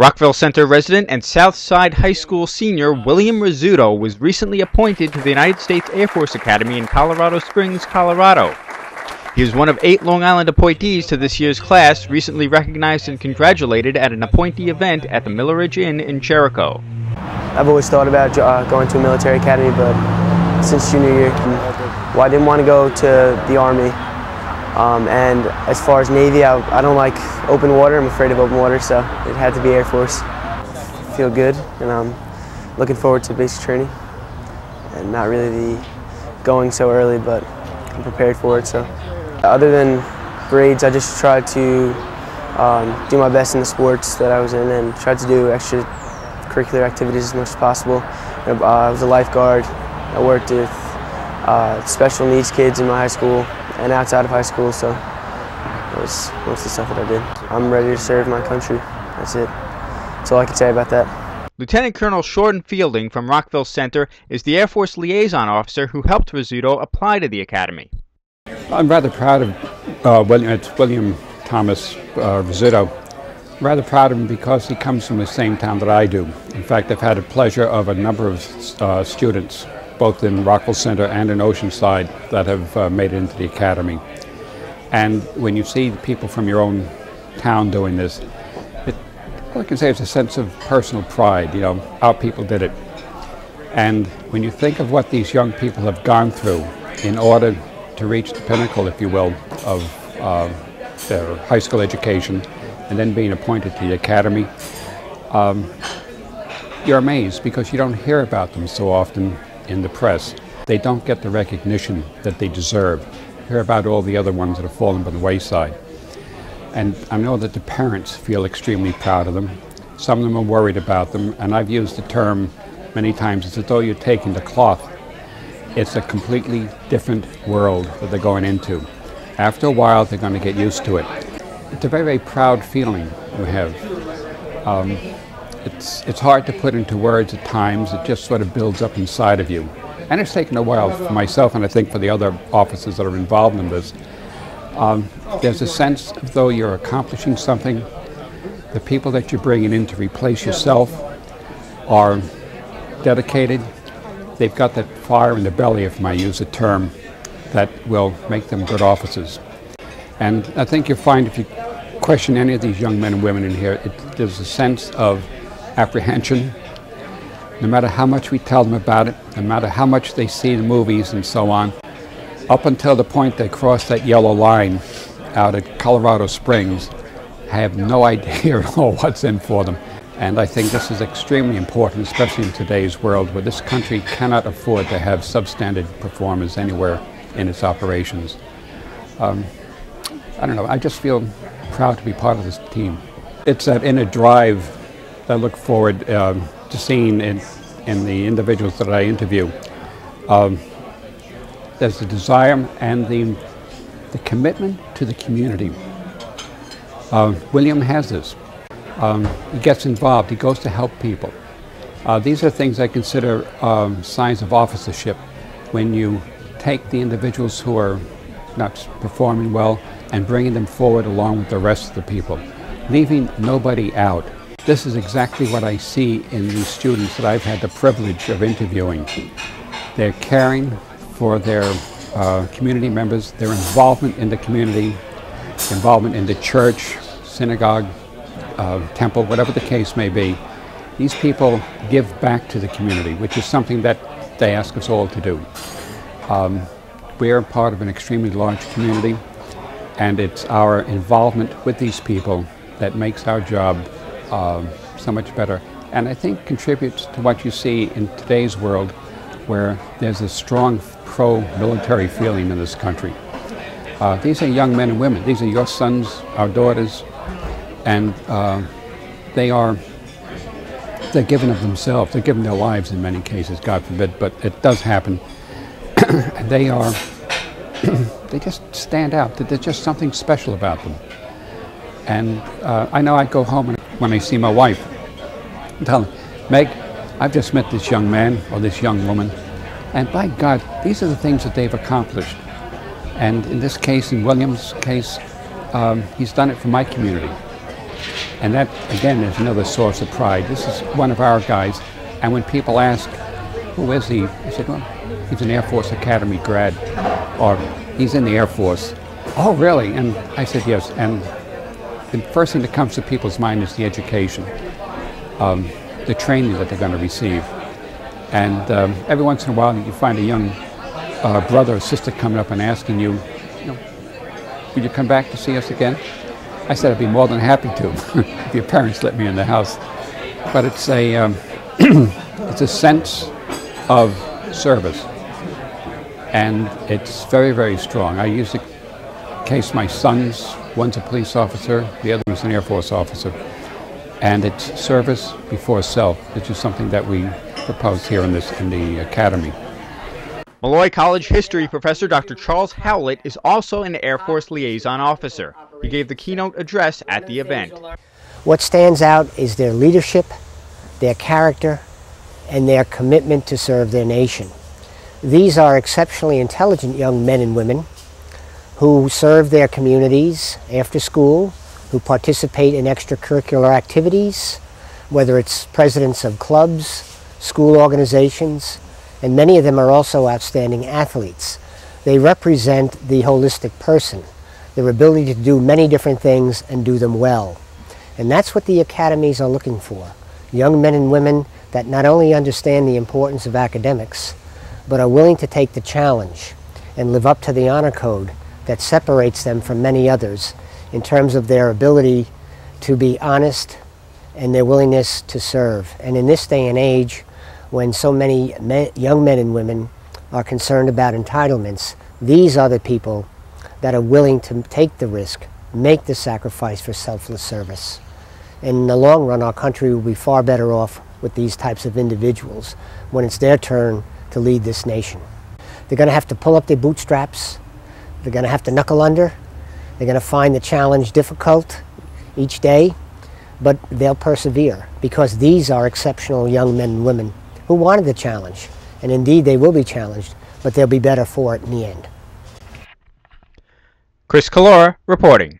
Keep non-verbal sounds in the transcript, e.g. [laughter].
Rockville Centre resident and Southside High School senior William Rizzuto was recently appointed to the United States Air Force Academy in Colorado Springs, Colorado. He was one of eight Long Island appointees to this year's class, recently recognized and congratulated at an appointee event at the Milleridge Inn in Jericho. I've always thought about uh, going to a military academy, but since junior year, well, I didn't want to go to the Army. Um, and as far as Navy, I, I, don't like open water. I'm afraid of open water, so it had to be Air Force. Feel good, and I'm looking forward to basic training. And not really the going so early, but I'm prepared for it. So, other than grades, I just tried to um, do my best in the sports that I was in, and tried to do extracurricular activities as much as possible. Uh, I was a lifeguard. I worked with uh, special needs kids in my high school and outside of high school, so that was most of the stuff that I did. I'm ready to serve my country. That's it. That's all I can say about that. Lieutenant Colonel Shorten Fielding from Rockville Centre is the Air Force liaison officer who helped Rizzuto apply to the Academy. I'm rather proud of uh, William, William Thomas uh, Rizzuto. rather proud of him because he comes from the same town that I do. In fact, I've had the pleasure of a number of uh, students both in Rockville Centre and in Oceanside that have uh, made it into the academy. And when you see people from your own town doing this, it, all I can say is a sense of personal pride. You know, our people did it. And when you think of what these young people have gone through in order to reach the pinnacle, if you will, of uh, their high school education and then being appointed to the academy, um, you're amazed because you don't hear about them so often in the press. They don't get the recognition that they deserve. Hear about all the other ones that have fallen by the wayside. And I know that the parents feel extremely proud of them. Some of them are worried about them, and I've used the term many times, it's as though you're taking the cloth. It's a completely different world that they're going into. After a while, they're going to get used to it. It's a very, very proud feeling we have. Um, it's, it's hard to put into words at times. It just sort of builds up inside of you. And it's taken a while for myself, and I think for the other officers that are involved in this. Um, there's a sense of though you're accomplishing something. The people that you're bringing in to replace yourself are dedicated. They've got that fire in the belly, if I use a term, that will make them good officers. And I think you'll find if you question any of these young men and women in here, it, there's a sense of apprehension. No matter how much we tell them about it, no matter how much they see the movies and so on, up until the point they cross that yellow line out at Colorado Springs, have no [laughs] idea at all what's in for them. And I think this is extremely important, especially in today's world where this country cannot afford to have substandard performers anywhere in its operations. Um, I don't know, I just feel proud to be part of this team. It's that inner drive I look forward um, to seeing in, in the individuals that I interview. Um, there's the desire and the, the commitment to the community. Uh, William has this. Um, he gets involved, he goes to help people. Uh, these are things I consider um, signs of officership when you take the individuals who are not performing well and bringing them forward along with the rest of the people, leaving nobody out. This is exactly what I see in these students that I've had the privilege of interviewing. They're caring for their uh, community members, their involvement in the community, involvement in the church, synagogue, uh, temple, whatever the case may be. These people give back to the community, which is something that they ask us all to do. Um, we are part of an extremely large community, and it's our involvement with these people that makes our job um, so much better. And I think contributes to what you see in today's world where there's a strong pro-military feeling in this country. Uh, these are young men and women. These are your sons, our daughters, and uh, they are, they're giving of themselves. They're giving their lives in many cases, God forbid, but it does happen. [coughs] they are, [coughs] they just stand out. There's just something special about them. And uh, I know I go home and when I see my wife. I tell her, Meg, I've just met this young man or this young woman, and by God, these are the things that they've accomplished. And in this case, in William's case, um, he's done it for my community. And that, again, is another source of pride. This is one of our guys. And when people ask, who is he? I said, well, he's an Air Force Academy grad, or he's in the Air Force. Oh, really? And I said, yes. And the first thing that comes to people's mind is the education, um, the training that they're going to receive. And um, every once in a while, you find a young uh, brother or sister coming up and asking you, you know, would you come back to see us again? I said I'd be more than happy to [laughs] if your parents let me in the house. But it's a, um, [clears throat] it's a sense of service. And it's very, very strong. I use the case my sons, one's a police officer, the other is an Air Force officer. And it's service before self, which is something that we propose here in, this, in the academy. Molloy College history professor Dr. Charles Howlett is also an Air Force liaison officer. He gave the keynote address at the event. What stands out is their leadership, their character, and their commitment to serve their nation. These are exceptionally intelligent young men and women who serve their communities after school, who participate in extracurricular activities, whether it's presidents of clubs, school organizations, and many of them are also outstanding athletes. They represent the holistic person, their ability to do many different things and do them well. And that's what the academies are looking for. Young men and women that not only understand the importance of academics, but are willing to take the challenge and live up to the honor code that separates them from many others in terms of their ability to be honest and their willingness to serve. And in this day and age, when so many men, young men and women are concerned about entitlements, these are the people that are willing to take the risk, make the sacrifice for selfless service. And in the long run, our country will be far better off with these types of individuals when it's their turn to lead this nation. They're going to have to pull up their bootstraps. They're going to have to knuckle under. They're going to find the challenge difficult each day, but they'll persevere because these are exceptional young men and women who wanted the challenge. And indeed, they will be challenged, but they'll be better for it in the end. Chris Collora reporting.